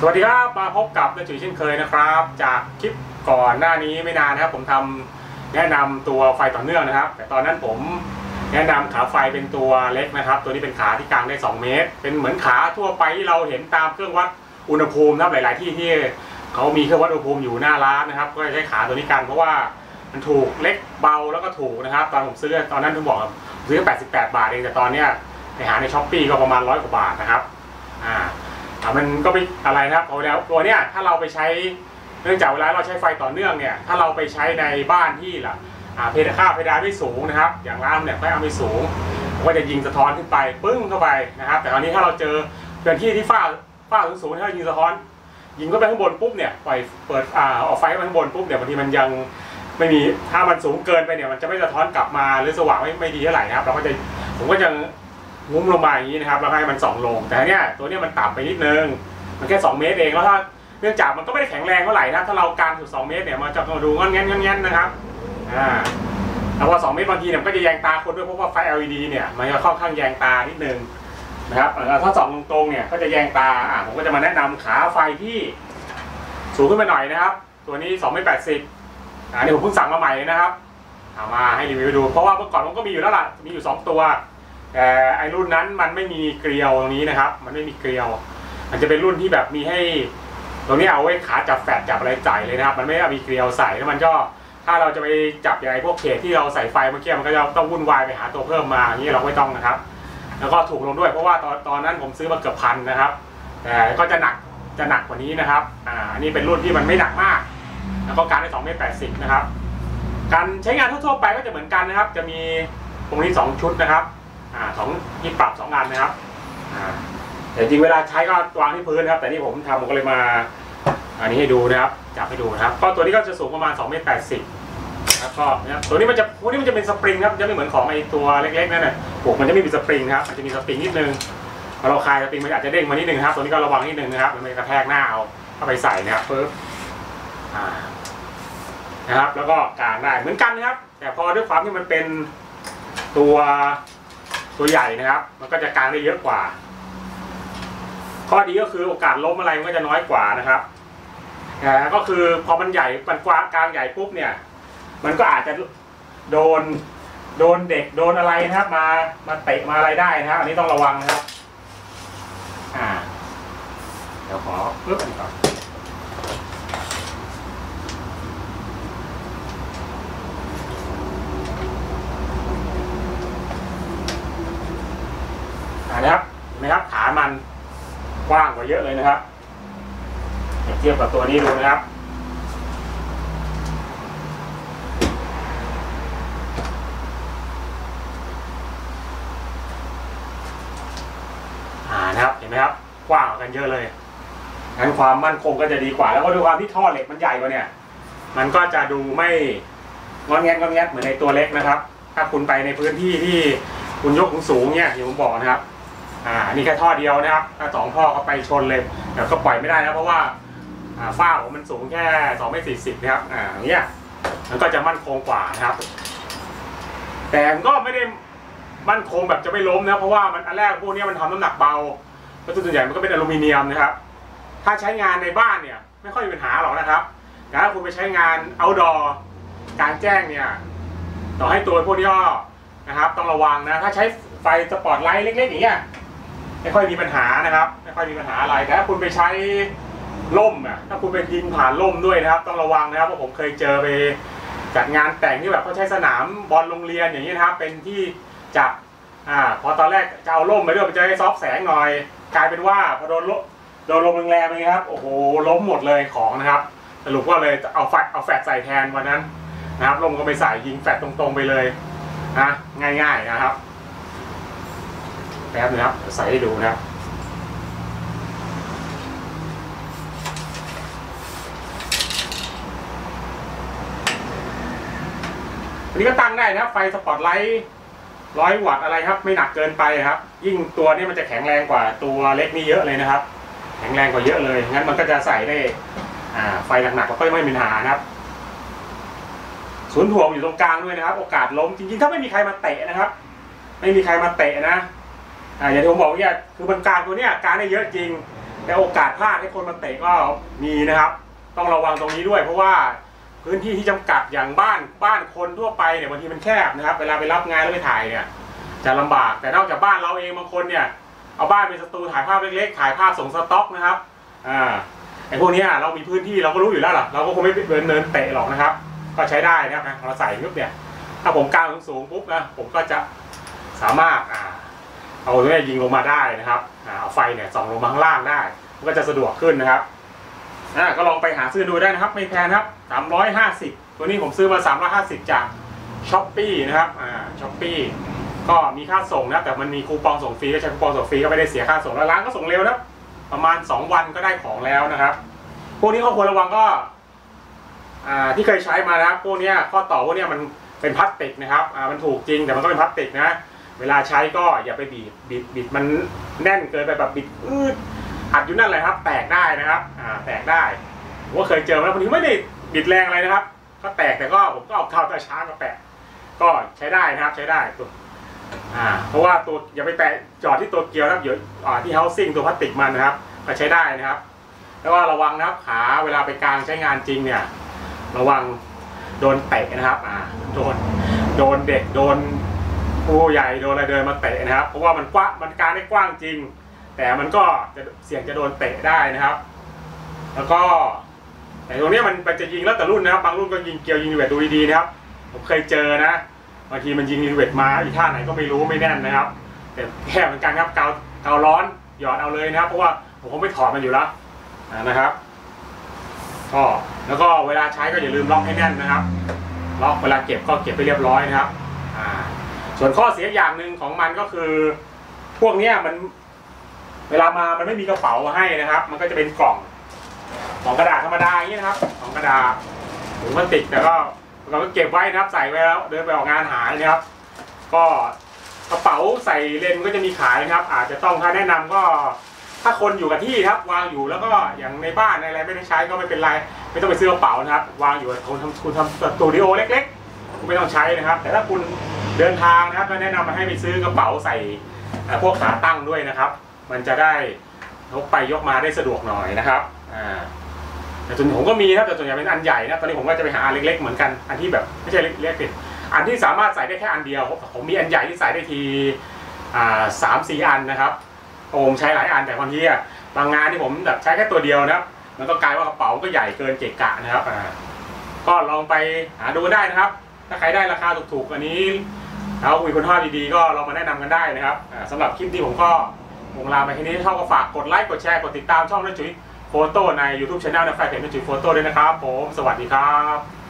สวัสดีครับมาพบกับนาจุ๋ยเช่นเคยนะครับ จากคลิปก่อนหน้านี้ไม่นานนะครับ ผมทำแนะนำตัวไฟต่อเนื่องนะครับ แต่ตอนนั้นผมแนะนำขาไฟเป็นตัวเล็กนะครับ ตัวนี้เป็นขาที่กลางได้ 2 เมตร เป็นเหมือนขาทั่วไปที่เราเห็นตามเครื่องวัดอุณหภูมินะครับหลาย ๆ ที่ที่เขามีเครื่องวัดอุณหภูมิอยู่หน้าร้านนะครับ ก็ใช้ขาตัวนี้กันเพราะว่ามันถูกเล็กเบาแล้วก็ถูกนะครับ ตอนผมซื้อตอนนั้นผมบอกซื้อ88 บาทเองแต่ตอนเนี้ยไปหาในช้อปปีก็ประมาณร้อยกว่าบาทนะครับอ่า มันก็ไม่อะไรนะครับเอาแล้วตัวเนี้ยถ้าเราไปใช้เนื่องจากเวลาเราใช้ไฟต่อเนื่องเนี่ยถ้าเราไปใช้ในบ้านที่ล่ะเพดานค่าเพดานไม่สูงนะครับ อย่างร้านเนี่ยไม่เอาไม่สูงก็จะยิงสะท้อนขึ้นไปปึ้งเข้าไปนะครับ แต่คราวนี้ถ้าเราเจอพื้นที่ที่ฝ้าฝ้าสูงๆถ้าเรายิงสะท้อน ยิงเข้าไปข้างบนปุ๊บเนี่ยปล่อยเปิดอ่าออกไฟข้างบนปุ๊บเนี่ยบางทีมันยังไม่มีถ้ามันสูงเกินไปเนี่ยมันจะไม่สะท้อนกลับมาหรือสว่างไม่ไม่ดีเท่าไหร่นะครับเราก็จะผมก็จะ งุ้มลงมาอย่างนี้นะครับแล้วให้มันส่องลง แต่เนี้ยตัวเนี้ยมันต่ำไปนิดนึง มันแค่2เมตรเองแล้วถ้าเนื่องจากมันก็ไม่ได้แข็งแรงเท่าไหร่นะถ้าเราการถึง2เมตรเนี่ยมันจะดูงอนแงนงอนแงนนะครับอ่าแล้วพอ2เมตรบางทีเนี่ยก็จะแยงตาคนด้วยเพราะว่าไฟ LED เนี่ยมันจะค่อนข้างแยงตานิดนึงนะครับถ้าส่องตรงๆเนี่ยก็จะแยงตาอ่าผมก็จะมาแนะนำขาไฟที่สูงขึ้นมาหน่อยนะครับ ตัวนี้2เมตร80อ่านี่ผมเพิ่งสั่งมาใหม่นะครับเอามาให้รีวิวดู เพราะว่าเมื่อก่อนผมก็มีอยู่แล้วล่ะมีอยู่สองตัว แต่ไอรุ่นนั้นมันไม่มีเกลียวตรงนี้นะครับ มันไม่มีเกลียว มันจะเป็นรุ่นที่แบบมีให้ ตรงนี้เอาไว้ขาจับแฟดจับอะไรใส่เลยนะครับ มันไม่เอามีเกลียวใส่แล้วมันก็ถ้าเราจะไปจับอย่างไรพวกเขตที่เราใส่ไฟเมื่อกี้มันก็จะต้องวุ่นวายไปหาตัวเพิ่มมาอย่างนี้เราไม่ต้องนะครับ แล้วก็ถูกลงด้วยเพราะว่าตอนตอนนั้นผมซื้อมาเกือบพันนะครับ แต่ก็จะหนักจะหนักกว่านี้นะครับ อ่านนี้เป็นรุ่นที่มันไม่หนักมาก แล้วก็การได้2เมตร80นะครับ การใช้งานทั่วๆไปก็จะเหมือนกันนะครับ จะมีตรงนี้ 2 ชุดนะครับ อ่าสองที่ปรับสองอันนะครับอ่าแต่จริงเวลาใช้ก็วางที่พื้นนะครับ แต่นี่ผมทำผมก็เลยมา อันนี้ให้ดูนะครับ จับให้ดูนะครับก็ตัวนี้ก็จะสูงประมาณ2เมตร80ครับก็นะครับตัวนี้มันจะพวกนี้มันจะเป็นสปริงครับจะไม่เหมือนของไอตัวเล็กๆนั่นน่ะปกมันจะไม่มีสปริงครับมันจะมีสปริงนิดนึงพอเราคลายสปริงมันอาจจะเด้งมานิดนึงครับตัวนี้ก็ระวังนิดนึงนะครับ มันไม่กระแทกหน้าเอาเข้าไปใส่นะครับปึ๊บอ่านะครับ แล้วก็กางได้เหมือนกันนะครับ แต่พอด้วยความที่มันเป็นตัว ตัวใหญ่นะครับ มันก็จะกางได้เยอะกว่า ข้อดีก็คือโอกาสล้มอะไรมันก็จะน้อยกว่านะครับแต่ก็คือพอมันใหญ่มันกว้างกลางใหญ่ปุ๊บเนี่ย มันก็อาจจะโดนโดนเด็กโดนอะไรนะครับ มามาเตะมาอะไรได้นะครับ อันนี้ต้องระวังนะครับ อ่า เดี๋ยวขอปึ๊บอันนี้ก่อน อ่านะครับเห็นไหมครับขามันกว้างกว่า เยอะเลยนะครับเปรียบเทียบกับตัวนี้ดูนะครับอ่านะครับเห็นไหมครับกว้างกันเยอะเลยงั้นความมั่นคงก็จะดีกว่า แล้วก็ด้วยความที่ท่อเหล็กมันใหญ่กว่าเนี่ย มันก็จะดูไม่งอนแงนงอนแงนเหมือนในตัวเล็กนะครับ ถ้าคุณไปในพื้นที่ที่คุณยกสูงเนี่ยอย่างผมบอกนะครับ อ่านี่แค่ท่อเดียวนะครับถ้าสองท่อเขาไปชนเลยเดี๋ยวก็ปล่อยไม่ได้นะเพราะว่าฝ้าผมมันสูงแค่สองเมตรสี่สิบนะครับอ่าอย่างเงี้ยมันก็จะมั่นคงกว่านะครับ แต่ก็ไม่ได้มั่นคงแบบจะไม่ล้มนะเพราะว่ามันอันแรกพวกนี้มันทำน้ำหนักเบาวัสดุส่วนใหญ่มันก็เป็นอลูมิเนียมนะครับ ถ้าใช้งานในบ้านเนี่ย ไม่ค่อยมีปัญหาหรอกนะครับแต่ถ้าคุณไปใช้งาน outdoor กลารแจ้งเนี่ยต่อให้ตัวพวกนี้นะครับ ต้องระวังนะ ถ้าใช้ไฟสปอตไลท์เล็กๆอย่างเงี้ย ไม่ค่อยมีปัญหานะครับ ไม่ค่อยมีปัญหาอะไรแต่ถ้าคุณไปใช้ล่มอะถ้าคุณไปยิงผ่านล่มด้วยนะครับ ต้องระวังนะครับเพราะผมเคยเจอไปจัดงานแต่งที่แบบเขาใช้สนามบอลโรงเรียนอย่างนี้นะครับ เป็นที่จัดอ่าพอตอนแรกจะเอาล่มไปด้วยมันจะให้ซอฟแสงหน่อย กลายเป็นว่าพอโดนลมโดนลมแรงๆเลยครับโอ้โหล้มหมดเลยของนะครับสรุปว่าเลยเอาแฟลชเอาแฟลชใส่แทนวันนั้นนะครับลมก็ไปใส่ยิงแฟลชตรงๆไปเลยนะง่าย ๆนะครับ แป๊บนะครับใส่ให้ดูนะครับอันนี้ก็ตั้งได้นะครับไฟสปอตไลท์ร้อยวัตต์อะไรครับ ไม่หนักเกินไปครับ ยิ่งตัวนี้มันจะแข็งแรงกว่าตัวเล็กนี่เยอะเลยนะครับ แข็งแรงกว่าเยอะเลยงั้นมันก็จะใส่ได้อ่าไฟหนักๆก็ไม่มีปัญหานะครับศูนย์ถ่วงอยู่ตรงกลางด้วยนะครับ โอกาสล้มจริงๆ ถ้าไม่มีใครมาเตะนะครับ ไม่มีใครมาเตะนะ อ่าอย่างที่ผมบอกว่าคือมันกางตัวเนี้ยกางได้เยอะจริง แต่โอกาสพลาดให้คนมาเตะก็มีนะครับ ต้องระวังตรงนี้ด้วย เพราะว่าพื้นที่ที่จำกัดอย่างบ้านบ้านคนทั่วไปเนี่ยบางทีมันแคบนะครับเวลาไปรับงานแล้วไปถ่ายเนี่ยจะลำบากแต่นอกจากบ้านเราเองบางคนเนี่ยเอาบ้านเป็นสตูถ่ายภาพเล็กๆถ่ายภาพส่งสต็อกนะครับอ่าไอ้พวกเนี้ยเรามีพื้นที่เราก็รู้อยู่แล้วล่ะเราก็คงไม่เดินเนินเตะหรอกนะครับ ก็ใช้ได้นะครับเราใส่ปุ๊บเนี่ยถ้าผมกางสูงปุ๊บนะผมก็จะสามารถอ่า เอาตัวนี้ยิงลงมาได้นะครับเอาไฟเนี่ยส่องลงมาข้างล่างได้ มันก็จะสะดวกขึ้นนะครับอ่าก็ลองไปหาซื้อดูได้นะครับ ไม่แพงครับ 350 ตัวนี้ผมซื้อมา 350 จาก Shopee นะครับอ่า Shopee ก็มีค่าส่งนะแต่มันมีคูปองส่งฟรีก็ใช้คูปองส่งฟรีก็ไม่ได้เสียค่าส่งแล้วร้านก็ส่งเร็วนะประมาณ 2 วันก็ได้ของแล้วนะครับ พวกนี้ข้อควรระวังก็ที่เคยใช้มานะครับ พวกนี้ข้อต่อพวกนี้มันเป็นพลาสติกนะครับมันถูกจริงแต่มันก็เป็นพลาสติกนะ เวลาใช้ก็อย่าไปบีบบิดบิดมันแน่นเกินไปแบบบิดอืดอัดอยู่นั่นเลยครับ แตกได้นะครับอ่าแตกได้ผมก็เคยเจอมาแล้วคนนี้ไม่ได้บิดแรงอะไรนะครับ ก็แตกแต่ก็ผมก็เอาเข้าตาช้างมาแปะก็ใช้ได้นะครับใช้ได้ตัวอ่าเพราะว่าตัวอย่าไปแปะจอดที่ตัวเกียวนะครับเดี๋ยวอ่าที่เฮาซิ่งตัวพลาสติกมันนะครับก็ใช้ได้นะครับแล้วก็ระวังนะครับขาเวลาไปกลางใช้งานจริงเนี่ย ระวังโดนเตะนะครับอ่าโดนโดนเด็กโดน ผู้ใหญ่โดนอะไรเดินมาเตะนะครับ เพราะว่ามันกว้างมันการได้กว้างจริง แต่มันก็จะเสี่ยงจะโดนเตะได้นะครับ แล้วก็แต่ตรงนี้มันมันจะยิงแล้วแต่รุ่นนะครับ บางรุ่นก็ยิงเกลียวยิงรีเวทดูดีๆนะครับ ผมเคยเจอนะบางทีมันยิงรีเวทมาอีท่าไหนก็ไม่รู้ไม่แน่นนะครับ แต่แค่เหมือนกันครับเกาเการ้อนหยอดเอาเลยนะครับ เพราะว่าผมคงไม่ถอดมันอยู่แล้วนะครับก็แล้วก็เวลาใช้ก็อย่าลืมล็อกให้แน่นนะครับ ล็อกเวลาเก็บก็เก็บไปเรียบร้อยนะครับ อ่า ส่วนข้อเสียอย่างหนึ่งของมันก็คือ พวกเนี้ยมันเวลามามันไม่มีกระเป๋าให้นะครับ มันก็จะเป็นกล่องกล่องกระดาษธรรมดาอย่างนี้นะครับกล่องกระดาษถุงพลาสติกแต่ก็เราก็เก็บไว้นะครับ ใส่ไว้แล้วเดินไปออกงานหายนะครับ ก็กระเป๋าใส่เลนก็จะมีขายนะครับ อาจจะต้องถ้าแนะนำก็ ถ้าคนอยู่กับที่ครับ วางอยู่แล้วก็อย่างในบ้านในอะไรไม่ได้ใช้ก็ไม่เป็นไร ไม่ต้องไปซื้อกระเป๋านะครับ วางอยู่คุณทำคุณทำสตูดิโอเล็กๆคุณไม่ต้องใช้นะครับ แต่ถ้าคุณ เดินทางนะครับก็แนะนำมาให้ไปซื้อกระเป๋าใส่พวกขาตั้งด้วยนะครับ มันจะได้ยกไปยกมาได้สะดวกหน่อยนะครับอ่าแต่ส่วนผมก็มีนะครับแต่ส่วนใหญ่เป็นอันใหญ่นะตอนนี้ผมก็จะไปหาอันเล็ก ๆ เหมือนกันอันที่แบบไม่ใช่เล็กๆสิอันที่สามารถใส่ได้แค่อันเดียวผมมีอันใหญ่ที่ใส่ได้ทีอ่าสามสี่อันนะครับผมใช้หลายอันแต่บางทีอะบางงานที่ผมแบบใช้แค่ตัวเดียวนะครับมันก็กลายว่ากระเป๋าก็ใหญ่เกินเกะกะนะครับอ่าก็ลองไปหาดูได้นะครับ ถ้าใครได้ราคาถูกๆอันนี้ แล้วคุยคุณภาพดีๆก็เรามาแนะนำกันได้นะครับอ่าสำหรับคลิปนี้ผมก็วงลาไปที่นี้เท่าก็ฝากกดไลค์กดแชร์กดติดตามช่องนักจุ๋ยโฟโต้ใน YouTube Channel นะแฟนเพจนักจุ๋ยโฟโต้ด้วยนะครับผมสวัสดีครับ